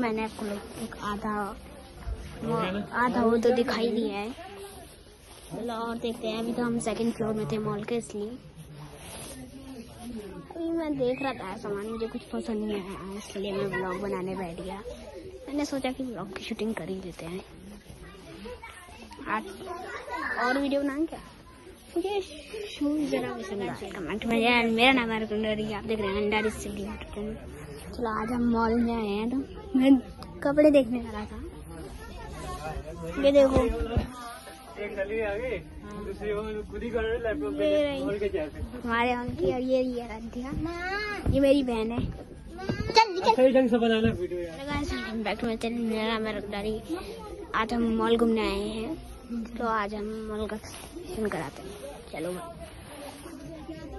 मैंने आपको एक आधा आधा वो तो दिखाई दिया है। चलो और देखते हैं अभी तो हम सेकंड फ्लोर में थे मॉल के इसलिए। अभी मैं देख रहा था सामान मुझे कुछ पसंद नहीं आया इसलिए मैं ब्लॉग बनाने बैठ गया। मैंने सोचा कि ब्लॉग की शूटिंग कर ही लेते हैं। आज और वीडियो बनाएँ क्या? मुझे शूज़ जरा पसंद आए। कमेंट में मेरा नाम है आप देख रहे हैं अंडारी से चलो आज हम मॉल में आए हैं तो मैं कपड़े देखने जा रहा था। ये देखो। हमारे अंकी और ये आराध्या ये मेरी बहन है। चल सही ढंग से बनाना वीडियो चैनल मेरा है रखदारी आज हम मॉल घूमने आए हैं तो आज हम मॉल का कराते हैं। चलो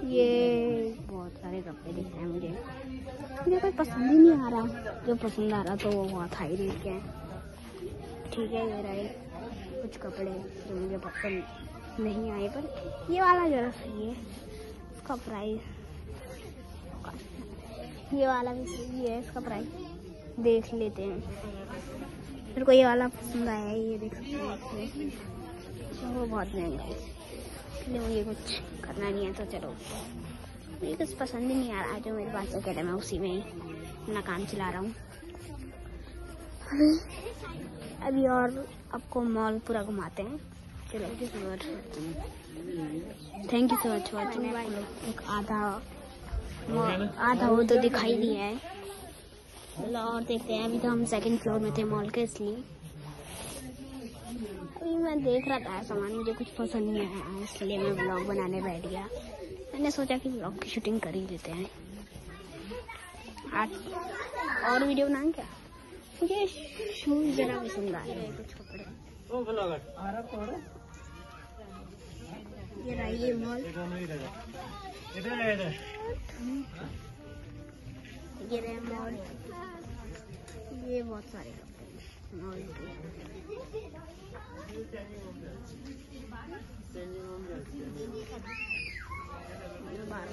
ये बहुत सारे कपड़े दिख रहे हैं मुझे। मुझे कोई पसंद ही नहीं आ रहा। जो पसंद आ रहा तो वो बहुत हाई रेट के। हैं ठीक है ये रहे कुछ कपड़े जो मुझे पसंद नहीं आए पर ये वाला जरा सही है इसका प्राइस ये वाला भी सही है इसका प्राइस देख लेते हैं। मेरे को ये वाला पसंद आया है ये देख सकते हैं। वो बहुत महँगा है। इसलिए मुझे कुछ करना नहीं है तो चलो। मुझे कुछ पसंद ही नहीं आ रहा जो मेरे पास जैकेट है मैं उसी में ही अपना काम चला रहा हूँ। अभी अभी और आपको मॉल पूरा घुमाते हैं। चलो thank you so much watching एक आधा आधा वो तो दिखाई दिया है। और देखते हैं। अभी तो हम सेकंड फ्लोर में थे मॉल के, इसलिए। मैं देख रहा था सामान मुझे कुछ पसंद नहीं आया इसलिए मैं ब्लॉग बनाने बैठ गया। मैंने सोचा कि ब्लॉग की शूटिंग कर ही लेते हैं। आज और वीडियो बनाएँ क्या? मुझे शूज़ जरा पसंद आए हैं कुछ कपड़े। आ तो ये रहा ये मॉल ये रहे मॉल ये बहुत सारे कपड़े। मॉल के ये बार बार